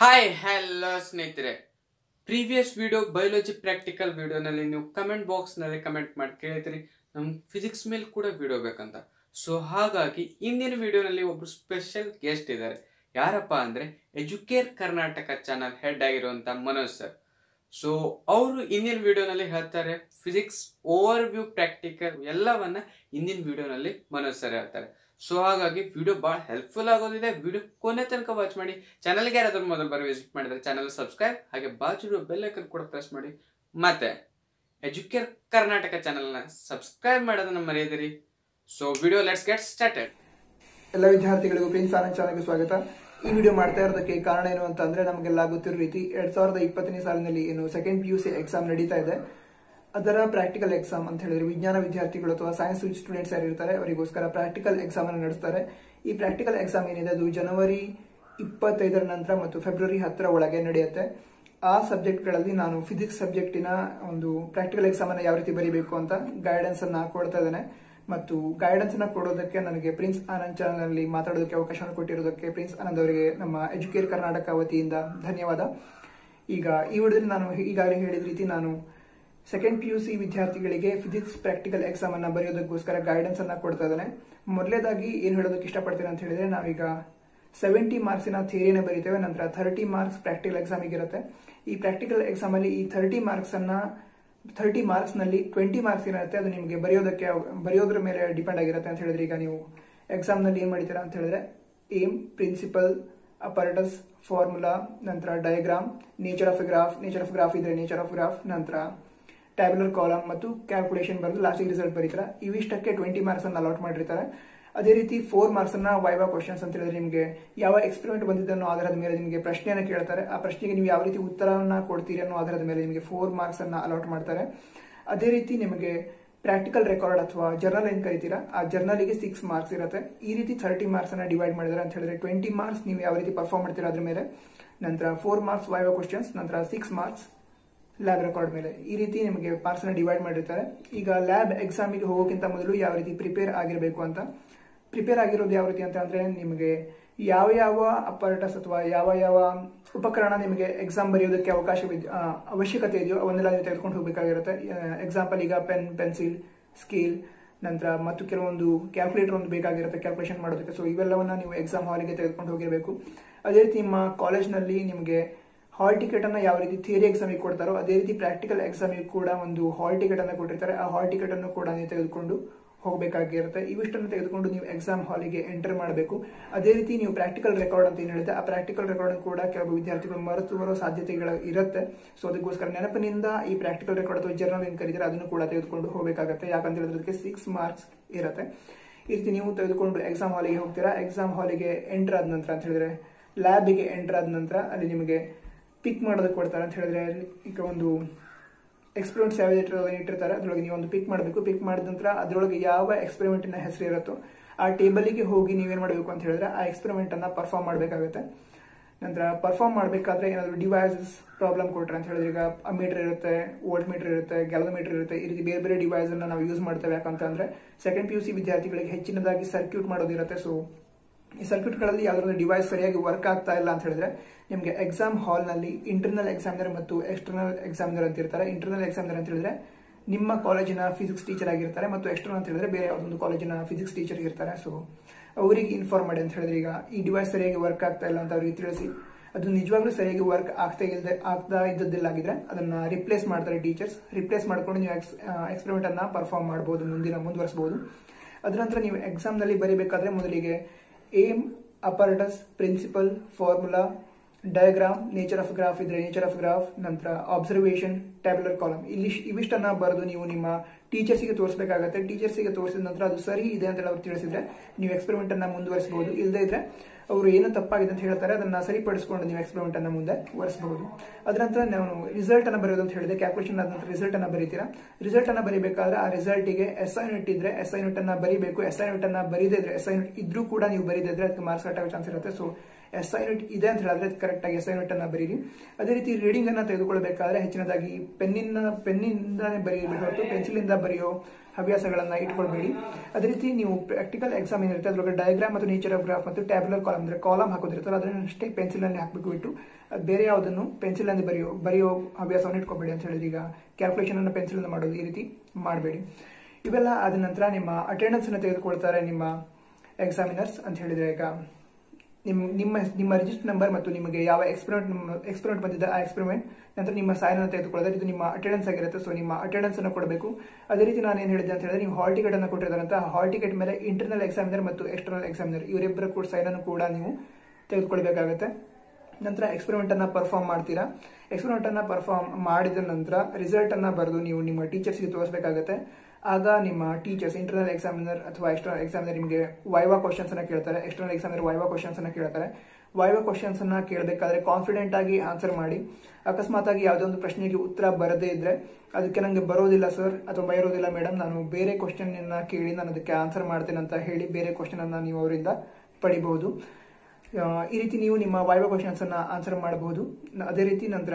Hi hello ಸ್ನೇಹಿತರೆ. Previous video biology practical ವಿಡಿಯೋನಲ್ಲಿ ನೀವು ಕಮೆಂಟ್ ಬಾಕ್ಸ್ನಲ್ಲಿ ಕಮೆಂಟ್ ಮಾಡಿ ಕೇಳಿದ್ರಿ ನಮ್ಗೆ ಫಿಸಿಕ್ಸ್ ಮೇಲೆ ಕೂಡ ವಿಡಿಯೋ ಬೇಕಂತ. ಸೊ ಹಾಗಾಗಿ ಇಂದಿನ ವಿಡಿಯೋನಲ್ಲಿ ಒಬ್ರು ಸ್ಪೆಷಲ್ ಗೆಸ್ಟ್ ಇದ್ದಾರೆ. ಯಾರಪ್ಪ ಅಂದರೆ ಎಜುಕೇರ್ ಕರ್ನಾಟಕ ಚಾನಲ್ ಹೆಡ್ ಆಗಿರುವಂಥ ಮನೋಜ್ ಸರ್ ಸೊ ಅವರು ಇಂದಿನ ವಿಡಿಯೋನಲ್ಲಿ ಹೇಳ್ತಾರೆ ಫಿಸಿಕ್ಸ್ ಓವರ್ ವ್ಯೂ ಪ್ರಾಕ್ಟಿಕಲ್ ಎಲ್ಲವನ್ನ ಇಂದಿನ ವಿಡಿಯೋನಲ್ಲಿ ಮನೋಜ್ ಸರ್ ಹೇಳ್ತಾರೆ. ಸೊ ಹಾಗಾಗಿ ವಿಡಿಯೋ ಭಾಳ ಹೆಲ್ಪ್ಫುಲ್ ಆಗೋದಿದೆ. ವಿಡಿಯೋ ಕೊನೆ ತನಕ ವಾಚ್ ಮಾಡಿ. ಚಾನಲ್ಗೆ ಯಾರಾದ್ರೂ ಮೊದಲು ಬರೋ ವಿಸಿಟ್ ಮಾಡಿದ್ರೆ ಚಾನಲ್ ಸಬ್ಸ್ಕ್ರೈಬ್ ಹಾಗೆ ಬಾಜು ಬೆಲ್ ಐಕನ್ ಕೂಡ ಪ್ರೆಸ್ ಮಾಡಿ. ಮತ್ತೆ ಎಜುಕೇರ್ ಕರ್ನಾಟಕ ಚಾನಲ್ನ ಸಬ್ಸ್ಕ್ರೈಬ್ ಮಾಡೋದನ್ನ ಮರೆಯದಿರಿ. So video let's get started ಎಲ್ಲ ವಿದ್ಯಾರ್ಥಿಗಳಿಗೂ ಪ್ರಿನ್ಸ್ ಆನಂದ್ ಚಾನಲ್ಗೆ ಸ್ವಾಗತ. ಈ ವಿಡಿಯೋ ಮಾಡ್ತಾ ಇರೋದಕ್ಕೆ ಕಾರಣ ಏನು ಅಂತ ಅಂದ್ರೆ ನಮಗೆಲ್ಲ ಗೊತ್ತಿರೋ ರೀತಿ ಎರಡ್ ಸಾವಿರದ ಇಪ್ಪತ್ತನೇ ಸಾಲಿನಲ್ಲಿ ಏನು second P U C exam ನಡೀತಾ ಇದೆ. ಅದರ ಪ್ರಾಕ್ಟಿಕಲ್ ಎಕ್ಸಾಮ್ ಅಂತ ಹೇಳಿದ್ರೆ ವಿಜ್ಞಾನ ವಿದ್ಯಾರ್ಥಿಗಳು ಅಥವಾ ಸೈನ್ಸ್ ಸ್ಟೂಡೆಂಟ್ಸ್ ಯಾರು ಇರ್ತಾರೆ, ಅವರಿಗೋಸ್ಕರ ಪ್ರಾಕ್ಟಿಕಲ್ ಎಕ್ಸಾಮ್ ಅನ್ನು ನಡೆಸ್ತಾರೆ. ಈ ಪ್ರಾಕ್ಟಿಕಲ್ ಎಕ್ಸಾಮ್ ಏನಿದೆ ಅದು ಜನವರಿ ಇಪ್ಪತ್ತೈದರ ನಂತರ ಮತ್ತು ಫೆಬ್ರವರಿ ಹತ್ತರ ಒಳಗೆ ನಡೆಯುತ್ತೆ. ಆ ಸಬ್ಜೆಕ್ಟ್ಗಳಲ್ಲಿ ನಾನು ಫಿಸಿಕ್ಸ್ ಸಬ್ಜೆಕ್ಟಿನ ಒಂದು ಪ್ರಾಕ್ಟಿಕಲ್ ಎಕ್ಸಾಮ್ ಅನ್ನು ಯಾವ ರೀತಿ ಬರೀಬೇಕು ಅಂತ ಗೈಡೆನ್ಸ್ ಅನ್ನ ಕೊಡ್ತಾ ಇದ್ದೇನೆ. ಮತ್ತು ಗೈಡೆನ್ಸ್ ಅನ್ನ ಕೊಡೋದಕ್ಕೆ ನನಗೆ ಪ್ರಿನ್ಸ್ ಆನಂದ್ ಚಾನಲ್ನಲ್ಲಿ ಮಾತಾಡೋದಕ್ಕೆ ಅವಕಾಶವನ್ನು ಕೊಟ್ಟಿರೋದಕ್ಕೆ ಪ್ರಿನ್ಸ್ ಆನಂದ್ ಅವರಿಗೆ ನಮ್ಮ ಎಜುಕೇರ್ ಕರ್ನಾಟಕ ವತಿಯಿಂದ ಧನ್ಯವಾದ. ಈಗ ಈ ವಿಡಿಯೋದಲ್ಲಿ ನಾನು ಈಗಾಗಲೇ ಹೇಳಿದ ರೀತಿ ನಾನು ಸೆಕೆಂಡ್ ಪಿ ಯು ಸಿ ವಿದ್ಯಾರ್ಥಿಗಳಿಗೆ ಫಿಸಿಕ್ಸ್ ಪ್ರಾಕ್ಟಿಕಲ್ ಎಕ್ಸಾಮ್ ಅನ್ನ ಬರೆಯೋದಕ್ಕೋಸ್ಕರ ಗೈಡೆನ್ಸ್ ಅನ್ನ ಕೊಡ್ತಾ ಇದ್ದಾನೆ. ಮೊದಲೇದಾಗಿ ಏನು ಹೇಳೋದಕ್ಕೆ ಇಷ್ಟಪಡ್ತೇನೆ ಅಂತ ಹೇಳಿದ್ರೆ ನಾವೀಗ ಸೆವೆಂಟಿ ಮಾರ್ಕ್ಸಿನ ಥಿಯರಿನ ಬರೀತೇವೆ, ನಂತರ ಥರ್ಟಿ ಮಾರ್ಕ್ಸ್ ಪ್ರಾಕ್ಟಿಕಲ್ ಎಕ್ಸಾಮ್ ಇರುತ್ತೆ ಈ ಪ್ರಾಕ್ಟಿಕಲ್ ಎಕ್ಸಾಮ್ ಅಲ್ಲಿ ಈ ಥರ್ಟಿ ಮಾರ್ಕ್ಸ್ ಅನ್ನ ಥರ್ಟಿ ಮಾರ್ಕ್ಸ್ನಲ್ಲಿ ಟ್ವೆಂಟಿ ಮಾರ್ಕ್ಸ್ ಇರುತ್ತೆ ಅದು ನಿಮಗೆ ಬರೆಯೋದಕ್ಕೆ ಬರೆಯೋದ್ರ ಮೇಲೆ ಡಿಪೆಂಡ್ ಆಗಿರುತ್ತೆ ಅಂತ ಹೇಳಿದ್ರೆ ಈಗ ನೀವು ಎಕ್ಸಾಮ್ನಲ್ಲಿ ಏನು ಮಾಡ್ತೀರಾ ಅಂತ ಹೇಳಿದ್ರೆ ಏಮ್ ಪ್ರಿನ್ಸಿಪಲ್ ಅಪರ್ಟಸ್ ಫಾರ್ಮುಲಾ ನಂತರ diagram nature of graph nature of graph ಇದ್ರೆ ನೇಚರ್ ಆಫ್ ಗ್ರಾಫ್ ನಂತರ ಟ್ಯಾಬ್ಯುಲರ್ ಕಾಲಮ್ ಮತ್ತು ಕ್ಯಾಲ್ಕುಲೇಷನ್ ಬರೆದು ಲಾಸ್ಟಿಗೆ ರಿಸಲ್ಟ್ ಬರೀತಾರೆ. ಇವಿಷ್ಟಕ್ಕೆ ಟ್ವೆಂಟಿ ಮಾರ್ಕ್ಸ್ ಅನ್ನು ಅಲಾಟ್ ಮಾಡಿರ್ತಾರೆ. ಅದೇ ರೀತಿ ಫೋರ್ ಮಾರ್ಕ್ಸ್ ಅನ್ನ ವೈವಾ ಕ್ವಶನ್ಸ್ ಅಂತ ಹೇಳಿದ್ರೆ ನಿಮಗೆ ಯಾವ ಎಕ್ಸ್ಪೆರಿಮೆಂಟ್ ಬಂದಿದೆ ಅನ್ನೋ ಆಧಾರದ ಮೇಲೆ ನಿಮಗೆ ಪ್ರಶ್ನೆಯನ್ನು ಕೇಳ್ತಾರೆ. ಆ ಪ್ರಶ್ನೆಗೆ ನೀವು ಯಾವ ರೀತಿ ಉತ್ತರವನ್ನು ಕೊಡ್ತೀರಿ ಅನ್ನೋ ಆಧಾರದ ಮೇಲೆ ನಿಮಗೆ ಫೋರ್ ಮಾರ್ಕ್ಸ್ ಅನ್ನ ಅಲಾಟ್ ಮಾಡ್ತಾರೆ. ಅದೇ ರೀತಿ ನಿಮಗೆ ಪ್ರಾಕ್ಟಿಕಲ್ ರೆಕಾರ್ಡ್ ಅಥವಾ ಜರ್ನಲ್ ಏನು ಕರಿತೀರಾ? ಆ ಜರ್ನಲಿಗೆ ಸಿಕ್ಸ್ ಮಾರ್ಕ್ಸ್ ಇರುತ್ತೆ. ಈ ರೀತಿ ಥರ್ಟಿ ಮಾರ್ಕ್ಸ್ ಅನ್ನ ಡಿವೈಡ್ ಮಾಡಿದ್ರೆ ಅಂತ ಹೇಳಿದ್ರೆ ಟ್ವೆಂಟಿ ಮಾರ್ಕ್ಸ್ ನೀವು ಯಾವ ರೀತಿ ಪರ್ಫಾರ್ಮ್ ಮಾಡ್ತೀರಾ ಅದ್ರ ಮೇಲೆ? ನಂತರ ಫೋರ್ ಮಾರ್ಕ್ಸ್ ವೈವ ಕ್ವಶನ್ಸ್ ನಂತರ ಸಿಕ್ಸ್ ಮಾರ್ಕ್ಸ್ ಲ್ಯಾಬ್ ರೆಕಾರ್ಡ್ ಮೇಲೆ. ಈ ರೀತಿ ನಿಮಗೆ ಮಾರ್ಕ್ಸ್ ಡಿವೈಡ್ ಮಾಡಿರ್ತಾರೆ. ಈಗ ಲ್ಯಾಬ್ ಎಕ್ಸಾಮಿಗೆ ಹೋಗೋಕ್ಕಿಂತ ಮೊದಲು ಯಾವ ರೀತಿ ಪ್ರಿಪೇರ್ ಆಗಿರಬೇಕು ಅಂತ ಪ್ರಿಪೇರ್ ಆಗಿರೋದು ಯಾವ ರೀತಿ ಅಂತ ಅಂದರೆ ನಿಮಗೆ ಯಾವ ಯಾವ ಅಪರ್ಟಸ್ ಅಥವಾ ಯಾವ ಯಾವ ಉಪಕರಣ ನಿಮಗೆ ಎಕ್ಸಾಮ್ ಬರೆಯೋದಕ್ಕೆ ಅವಕಾಶ ಅವಶ್ಯಕತೆ ಇದೆಯೋ ಅವನ್ನೆಲ್ಲ ನೀವು ತೆಗೆದುಕೊಂಡು ಹೋಗಬೇಕಾಗಿರುತ್ತೆ. ಎಕ್ಸಾಂಪಲ್ ಈಗ ಪೆನ್ ಪೆನ್ಸಿಲ್ ಸ್ಕೇಲ್ ನಂತರ ಮತ್ತು ಕೆಲವೊಂದು ಕ್ಯಾಲ್ಕುಲೇಟರ್ ಒಂದು ಬೇಕಾಗಿರುತ್ತೆ ಕ್ಯಾಲ್ಕುಲೇಷನ್ ಮಾಡೋದಕ್ಕೆ. ಸೊ ಇವೆಲ್ಲವನ್ನು ನೀವು ಎಕ್ಸಾಮ್ ಹಾಲಿಗೆ ತೆಗೆದುಕೊಂಡು ಹೋಗಿರಬೇಕು. ಅದೇ ರೀತಿ ನಿಮ್ಮ ಕಾಲೇಜ್ನಲ್ಲಿ ನಿಮಗೆ ಹಾಲ್ ಟಿಕೆಟ್ ಅನ್ನ ಯಾವ ರೀತಿ ಥಿಯರಿ ಎಕ್ಸಾಮಿಗೆ ಕೊಡ್ತಾರೋ, ಅದೇ ರೀತಿ ಪ್ರಾಕ್ಟಿಕಲ್ ಎಕ್ಸಾಮಿಗೆ ಕೂಡ ಒಂದು ಹಾಲ್ ಟಿಕೆಟ್ ಅನ್ನ ಕೊಟ್ಟಿರ್ತಾರೆ. ಆ ಹಾಲ್ ಟಿಕೆಟ್ ಅನ್ನು ಕೂಡ ನೀವು ತೆಗೆದುಕೊಂಡು ಹೋಗಬೇಕಾಗಿರುತ್ತೆ. ಇವಿಷ್ಟನ್ನು ತೆಗೆದುಕೊಂಡು ನೀವು ಎಕ್ಸಾಮ್ ಹಾಲಿಗೆ ಎಂಟರ್ ಮಾಡಬೇಕು. ಅದೇ ರೀತಿ ನೀವು ಪ್ರಾಕ್ಟಿಕಲ್ ರೆಕಾರ್ಡ್ ಅಂತ ಏನು ಹೇಳಿದೆ ಆ ಪ್ರಾಕ್ಟಿಕಲ್ ರೆಕಾರ್ಡ್ ಕೂಡ ಕೆಲವು ವಿದ್ಯಾರ್ಥಿಗಳು ಮರೆತು ಬರೋ ಸಾಧ್ಯತೆಗಳು ಇರುತ್ತೆ. ಸೊ ಅದಕ್ಕೋಸ್ಕರ ನೆನಪಿನಿಂದ ಈ ಪ್ರಾಕ್ಟಿಕಲ್ ರೆಕಾರ್ಡ್ ಅಥವಾ ಜರ್ನಲ್ ಏನು ಕರೀತಾರೆ, ಅದನ್ನು ಕೂಡ ತೆಗೆದುಕೊಂಡು ಹೋಗಬೇಕಾಗುತ್ತೆ. ಯಾಕಂತ ಹೇಳಿದ್ರೆ ಸಿಕ್ಸ್ ಮಾರ್ಕ್ಸ್ ಇರುತ್ತೆ. ಈ ರೀತಿ ನೀವು ತೆಗೆದುಕೊಂಡು ಎಕ್ಸಾಮ್ ಹಾಲಿಗೆ ಹೋಗ್ತೀರಾ? ಎಕ್ಸಾಮ್ ಹಾಲಿಗೆ ಎಂಟರ್ ಆದ ನಂತರ ಅಂತ ಹೇಳಿದ್ರೆ ಲ್ಯಾಬಿಗೆ ಎಂಟರ್ ಆದ ನಂತರ ಅಲ್ಲಿ ನಿಮಗೆ ಪಿಕ್ ಮಾಡೋದಕ್ಕೆ ಕೊಡ್ತಾರೆ ಅಂತ ಹೇಳಿದ್ರೆ ಈಗ ಒಂದು ಎಕ್ಸ್ಪೆರಿಮೆಂಟ್ಸ್ ಯಾವ ಇಟ್ಟಿರ್ತಾರೆ, ಅದರೊಳಗೆ ನೀವು ಒಂದು ಪಿಕ್ ಮಾಡಬೇಕು. ಪಿಕ್ ಮಾಡಿದ ನಂತರ ಅದರೊಳಗೆ ಯಾವ ಎಕ್ಸ್ಪೆರಿಮೆಂಟಿನ ಹೆಸರು ಇರುತ್ತೋ, ಆ ಟೇಬಲಿಗೆ ಹೋಗಿ ನೀವೇನು ಮಾಡಬೇಕು ಅಂತ ಹೇಳಿದ್ರೆ ಆ ಎಕ್ಸ್ಪೆರಿಮೆಂಟನ್ನು ಪರ್ಫಾರ್ಮ್ ಮಾಡಬೇಕಾಗುತ್ತೆ. ನಂತರ ಪರ್ಫಾರ್ಮ್ ಮಾಡಬೇಕಾದ್ರೆ ಏನಾದರೂ ಡಿವೈಸಸ್ ಪ್ರಾಬ್ಲಮ್ ಕೊಟ್ರೆ ಅಂತ ಹೇಳಿದ್ರೆ ಈಗ ಮೀಟರ್ ಇರುತ್ತೆ ವೋಲ್ಟ್ ಮೀಟರ್ ಇರುತ್ತೆ ಗ್ಯಾಲೋಮೀಟರ್ ಇರುತ್ತೆ, ಈ ರೀತಿ ಬೇರೆ ಬೇರೆ ಡಿವೈಸನ್ನು ನಾವು ಯೂಸ್ ಮಾಡ್ತೇವೆ ಯಾಕಂತಂದರೆ ಸೆಕೆಂಡ್ ಪಿ ಯು ಸಿ ವಿದ್ಯಾರ್ಥಿಗಳಿಗೆ ಹೆಚ್ಚಿನದಾಗಿ ಸರ್ಕ್ಯೂಟ್ ಮಾಡೋದಿರುತ್ತೆ. ಸೊ ಈ ಸರ್ಕ್ಯೂಟ್ಗಳಲ್ಲಿ ಯಾವ್ದಾದ್ರು ಡಿವೈಸ್ ಸರಿಯಾಗಿ ವರ್ಕ್ ಆಗ್ತಾ ಇಲ್ಲ ಅಂತ ಹೇಳಿದ್ರೆ, ನಿಮಗೆ ಎಕ್ಸಾಮ್ ಹಾಲ್ನಲ್ಲಿ ಇಂಟರ್ನಲ್ ಎಕ್ಸಾಮಿನರ್ ಮತ್ತು ಎಕ್ಸ್ಟರ್ನಲ್ ಎಕ್ಸಾಮಿನರ್ ಅಂತ ಇರ್ತಾರೆ. ಇಂಟರ್ನಲ್ ಎಕ್ಸಾಮಿನರ್ ಅಂತ ಹೇಳಿದ್ರೆ, ನಿಮ್ಮ ಕಾಲೇಜಿನ ಫಿಸಿಕ್ಸ್ ಟೀಚರ್ ಆಗಿರ್ತಾರೆ ಮತ್ತು ಎಕ್ಸ್ಟರ್ನಲ್ ಅಂತ ಹೇಳಿದ್ರೆ ಬೇರೆ ಯಾವುದೊಂದು ಕಾಲೇಜಿನ ಫಿಸಿಕ್ಸ್ ಟೀಚರ್ ಇರ್ತಾರೆ ಸೊ ಅವರಿಗೆ ಇನ್ಫಾರ್ಮ್ ಮಾಡಿ ಅಂತ ಹೇಳಿದ್ರೆ ಈಗ ಈ ಡಿವೈಸ್ ಸರಿಯಾಗಿ ವರ್ಕ್ ಆಗ್ತಾ ಇಲ್ಲ ಅಂತ ಅವರಿಗೆ ತಿಳಿಸಿ, ಅದು ನಿಜವಾಗ್ಲೂ ಸರಿಯಾಗಿ ವರ್ಕ್ ಆಗ್ತಾ ಇಲ್ಲದೆ ಆಗ್ತಾ ಇದ್ದದ್ದಿಲ್ಲಾಗಿದ್ರೆ ಅದನ್ನ ರಿಪ್ಲೇಸ್ ಮಾಡ್ತಾರೆ ಟೀಚರ್ಸ್ ರಿಪ್ಲೇಸ್ ಮಾಡ್ಕೊಂಡು ನೀವು ಎಕ್ಸ್ಪೆರಿಮೆಂಟ್ ಅನ್ನ ಪರ್ಫಾರ್ಮ್ ಮಾಡಬಹುದು ಮುಂದಿನ ಮುಂದುವರಿಸಬಹುದು ಅದರ ನಂತರ ನೀವು ಎಕ್ಸಾಮ್ನಲ್ಲಿ ಬರೀಬೇಕಾದ್ರೆ ಮೊದಲಿಗೆ aim apparatus principle formula diagram nature of graph ಇದ್ರೆ ನೇಚರ್ ಆಫ್ ಗ್ರಾಫ್ ನಂತರ ಅಬ್ಸರ್ವೇಷನ್ ಟ್ಯಾಬ್ಯುಲರ್ ಕಾಲಮ್ ಇಲ್ಲಿ ಇವಿಷ್ಟನ್ನ ಬರೆದು ನೀವು ನಿಮ್ಮ ಟೀಚರ್ಸಿಗೆ ತೋರಿಸಬೇಕಾಗತ್ತೆ. ಟೀಚರ್ಸಿಗೆ ತೋರಿಸಿದ ನಂತರ ಅದು ಸರಿ ಇದೆ ಅಂತ ಅವ್ರು ತಿಳಿಸಿದ್ರೆ ನೀವು ಎಕ್ಸ್ಪೆರಿಮೆಂಟ್ ಅನ್ನ ಮುಂದುವರಿಸಬಹುದು. ಇಲ್ಲದೇ ಇದ್ರೆ ಅವರು ಏನು ತಪ್ಪಾಗಿದೆ ಅಂತ ಹೇಳ್ತಾರೆ, ಅದನ್ನ ಸರಿಪಡಿಸಿಕೊಂಡು ನೀವು ಎಕ್ಸ್ಪೆರಿಮೆಂಟ್ ಅನ್ನ ಮುಂದೆ ವರಿಸಬಹುದು. ಅದರ ನಂತರ ನಾವು ರಿಸಲ್ಟ್ ಅನ್ನ ಬರೆಯೋದು ಅಂತ ಹೇಳಿದೆ ಕ್ಯಾಲ್ಕುಲೇಷನ್ ಆದ ನಂತರ ರಿಸಲ್ಟ್ ಅನ್ನ ಬರೀತೀರಾ? ರಿಸಲ್ಟ್ ಅನ್ನ ಬರೀಬೇಕಾದ್ರೆ ಆ ರಿಸಲ್ಟ್ಗೆ ಎಸ್ ಐ ಯೂನಿಟ್ ಇದ್ರೆ ಎಸ್ ಐ ಯೂನಿಟ್ ಅನ್ನ ಬರೀಬೇಕು. ಎಸ್ ಐ ಯೂನಿಟ್ ಅನ್ನ ಬರೀದೇ ಇದ್ರೆ ಎಸ್ ಐ ಯೂನಿಟ್ ಇದ್ರೂ ಕೂಡ ನೀವು ಬರೀದೇ ಇದ್ರೆ, ಅದಕ್ಕೆ ಮಾರ್ಕ್ಸ್ ಕಟ್ ಆಗೋ ಚಾನ್ಸ್ ಇರುತ್ತೆ. ಸೊ ಎಸ್ ಐ ಯೂನಿಟ್ ಇದೆ ಅಂತ ಹೇಳಿದ್ರೆ ಕರೆಕ್ಟ್ ಆಗಿ ಎಸ್ ಐ ಯೂನಿಟ್ ಅನ್ನ ಬರೀರಿ. ಅದೇ ರೀತಿ ರೀಡಿಂಗ್ ಅನ್ನ ತೆಗೆದುಕೊಳ್ಬೇಕಾದ್ರೆ ಹೆಚ್ಚಿನದಾಗಿ ಪೆನ್ನಿನ, ಪೆನ್ನಿಂದಾನೇ ಬರೀರಿ ಹೊರತು ಪೆನ್ಸಿಲಿಂದ ಬರೆಯೋ ಹವ್ಯಾಸಗಳನ್ನ ಇಟ್ಕೊಳ್ಬೇಡಿ. ಅದೇ ರೀತಿ ನೀವು ಪ್ರಾಕ್ಟಿಕಲ್ ಎಕ್ಸಾಮ್ ಏನಿರುತ್ತೆ, ಅದ್ರೊಳಗೆ ಡಯಾಗ್ರಾಮ್ ಮತ್ತು ನೇಚರ್ ಆಫ್ ಗ್ರಾಫ್ ಮತ್ತು ಟ್ಯಾಬ್ಯುಲರ್ ಕಾಲಮ್ ಅಂದ್ರೆ ಕಾಲಮ್ ಹಾಕೋದಿರ್ತಾರೆ ಅದನ್ನಷ್ಟೇ ಪೆನ್ಸಿಲ್ನಲ್ಲಿ ಹಾಕಬೇಕು ಬಿಟ್ಟು ಬೇರೆ ಯಾವುದನ್ನು ಪೆನ್ಸಿಲ್ ಅಲ್ಲಿ ಬರೆಯೋ ಬರೆಯೋ ಹವ್ಯಾಸವನ್ನು ಇಟ್ಕೊಬೇಡಿ ಅಂತ ಹೇಳಿದ್ರೆ ಈಗ ಕ್ಯಾಲ್ಕುಲೇಷನ್ ಅನ್ನು ಪೆನ್ಸಿಲ್ ಮಾಡೋದು ಈ ರೀತಿ ಮಾಡಬೇಡಿ. ಇವೆಲ್ಲ ಆದ ನಂತರ ನಿಮ್ಮ ಅಟೆಂಡೆನ್ಸ್ ಅನ್ನು ತೆಗೆದುಕೊಳ್ತಾರೆ ನಿಮ್ಮ ಎಕ್ಸಾಮಿನರ್ಸ್ ಅಂತ ಹೇಳಿದ್ರೆ ಈಗ ನಿಮ್ಮ ನಿಮ್ಮ ನಿಮ್ಮ ರಿಜಿಸ್ಟರ್ ನಂಬರ್ ಮತ್ತು ನಿಮಗೆ ಯಾವ ಎಕ್ಸ್ಪೆರಿಮೆಂಟ್ ಎಕ್ಸ್ಪೆರಿಮೆಂಟ್ ಬಂದಿದೆ ಆ ಎಕ್ಸ್ಪೆರಿಮೆಂಟ್ ನಂತರ ನಿಮ್ಮ ಸಾಯನ ತೆಗೆದುಕೊಳ್ಳೋದು, ಇದು ನಿಮ್ಮ ಅಟೆಂಡೆನ್ಸ್ ಆಗಿರುತ್ತೆ ಸೊ ನಿಮ್ಮ ಅಟೆಂಡೆನ್ಸ್ ಅನ್ನು ಕೊಡಬೇಕು. ಅದೇ ರೀತಿ ನಾನು ಏನು ಹೇಳಿದೆ ಅಂತ ಹೇಳಿದ್ರೆ, ನೀವು ಹಾಲ್ ಟಿಕೆಟ್ ಅನ್ನು ಕೊಟ್ಟಿದ್ದಾರಂತ ಹಾಲ್ ಟಿಕೆಟ್ ಮೇಲೆ ಇಂಟರ್ನಲ್ ಎಕ್ಸಾಮಿನರ್ ಮತ್ತು ಎಕ್ಸ್ಟರ್ನಲ್ ಎಕ್ಸಾಮಿನರ್ ಇವರಿಬ್ಬರ ಕೂಡ ಸೈನನ್ನು ಕೂಡ ನೀವು ತೆಗೆದುಕೊಳ್ಬೇಕಾಗುತ್ತೆ ನಂತರ ಎಕ್ಸ್ಪೆರಿಮೆಂಟ್ ಅನ್ನ ಪರ್ಫಾರ್ಮ್ ಮಾಡ್ತೀರಾ? ಎಕ್ಸ್ಪೆರಿಮೆಂಟ್ ಅನ್ನ ಪರ್ಫಾರ್ಮ್ ಮಾಡಿದ ನಂತರ ರಿಸಲ್ಟ್ ಅನ್ನ ಬರೆದು ನೀವು ನಿಮ್ಮ ಟೀಚರ್ಸ್ಗೆ ತೋರಿಸಬೇಕಾಗುತ್ತೆ. ಆಗ ನಿಮ್ಮ ಟೀಚರ್ಸ್ ಇಂಟರ್ನಲ್ ಎಕ್ಸಾಮಿನರ್ ಅಥವಾ ಎಕ್ಸ್ಟರ್ನಲ್ ಎಕ್ಸಾಮಿನರ್ ನಿಮಗೆ ವೈವಾ ಅನ್ನ ಕೇಳ್ತಾರೆ. ಎಕ್ಸ್ಟರ್ನಲ್ ಎಕ್ಸಾಮಿನರ್ ವೈವಾ ಅನ್ನ ಕೇಳ್ತಾರೆ. ವೈವಾ ಅನ್ನ ಕೇಳಬೇಕಾದ್ರೆ ಕಾನ್ಫಿಡೆಂಟ್ ಆಗಿ ಆನ್ಸರ್ ಮಾಡಿ. ಅಕಸ್ಮಾತ್ ಆಗಿ ಯಾವುದೋ ಒಂದು ಪ್ರಶ್ನೆಗೆ ಉತ್ತರ ಬರದೇ ಇದ್ರೆ ಅದಕ್ಕೆ ನನಗೆ ಬರೋದಿಲ್ಲ ಸರ್ ಅಥವಾ ಬರೋದಿಲ್ಲ ಮೇಡಮ್ ನಾನು ಬೇರೆ ಕ್ವಶನ್ ಕೇಳಿ ನಾನು ಅದಕ್ಕೆ ಆನ್ಸರ್ ಮಾಡ್ತೇನೆ ಅಂತ ಹೇಳಿ ಬೇರೆ ಕ್ವಶನ್ ಅನ್ನ ನೀವು ಅವರಿಂದ ಪಡಿಬಹುದು. ಈ ರೀತಿ ನೀವು ನಿಮ್ಮ ವೈವಾ ಅನ್ನ ಆನ್ಸರ್ ಮಾಡಬಹುದು. ಅದೇ ರೀತಿ ನಂತರ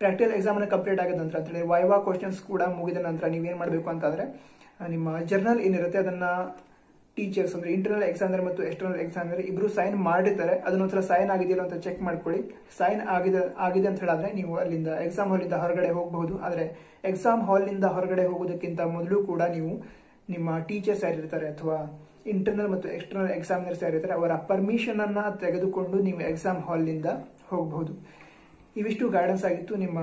ಪ್ರಾಕ್ಟಿಕಲ್ ಎಕ್ಸಾಮ್ ಅನ್ನು ಕಂಪ್ಲೀಟ್ ಆಗಿದ ನಂತರ ಅಂತ ಹೇಳಿ ವೈವಾ ಕ್ವಶನ್ಸ್ ಕೂಡ ಮುಗಿದ ನಂತರ ನೀವೇನು ಮಾಡಬೇಕು ಅಂತಂದ್ರೆ ನಿಮ್ಮ ಜರ್ನಲ್ ಏನಿರುತ್ತೆ ಅದನ್ನ ಟೀಚರ್ಸ್ ಅಂದ್ರೆ ಇಂಟರ್ನಲ್ ಎಕ್ಸಾಮಿನರ್ ಮತ್ತು ಎಕ್ಸ್ಟರ್ನಲ್ ಎಕ್ಸಾಮಿನರ್ ಇಬ್ರು ಸೈನ್ ಮಾಡಿರ್ತಾರೆ. ಅದನ್ನೊಂದ್ಸಲ ಸೈನ್ ಆಗಿದೆಯಲ್ಲ ಅಂತ ಚೆಕ್ ಮಾಡ್ಕೊಳ್ಳಿ. ಸೈನ್ ಆಗಿದೆ ಆಗಿದೆ ಅಂತ ಹೇಳಿದ್ರೆ ನೀವು ಅಲ್ಲಿಂದ ಎಕ್ಸಾಮ್ ಹಾಲಿಂದ ಹೊರಗಡೆ ಹೋಗಬಹುದು. ಆದರೆ ಎಕ್ಸಾಮ್ ಹಾಲ್ನಿಂದ ಹೊರಗಡೆ ಹೋಗೋದಕ್ಕಿಂತ ಮೊದಲು ಕೂಡ ನೀವು ನಿಮ್ಮ ಟೀಚರ್ಸ್ ಯಾರಿರ್ತಾರೆ ಅಥವಾ ಇಂಟರ್ನಲ್ ಮತ್ತು ಎಕ್ಸ್ಟರ್ನಲ್ ಎಕ್ಸಾಮಿನರ್ಸ್ ಯಾರಿರ್ತಾರೆ ಅವರ ಪರ್ಮಿಷನನ್ನು ತೆಗೆದುಕೊಂಡು ನೀವು ಎಕ್ಸಾಮ್ ಹಾಲ್ನಿಂದ ಹೋಗಬಹುದು. ಇವಿಷ್ಟು ಗೈಡೆನ್ಸ್ ಆಗಿತ್ತು ನಿಮ್ಮ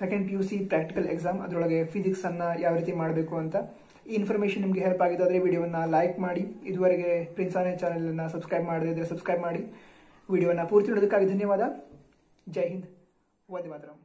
second P U C practical exam ಅದರೊಳಗೆ ಫಿಸಿಕ್ಸ್ ಅನ್ನ ಯಾವ ರೀತಿ ಮಾಡಬೇಕು ಅಂತ. ಈ ಇನ್ಫಾರ್ಮೇಶನ್ ನಿಮಗೆ ಹೆಲ್ಪ್ ಆಗಿತ್ತು ಆದರೆ ವಿಡಿಯೋನ ಲೈಕ್ ಮಾಡಿ, ಇದುವರೆಗೆ ಚಾನೆಲ್ ಅನ್ನ ಸಬ್ಸ್ಕ್ರೈಬ್ ಮಾಡದೇ ಸಬ್ಸ್ಕ್ರೈಬ್ ಮಾಡಿ. ವಿಡಿಯೋನ ಪೂರ್ತಿ ನೋಡೋದಕ್ಕಾಗಿ ಧನ್ಯವಾದ. ಜೈ ಹಿಂದ್. ವಂದೇ ಮಾತರಂ.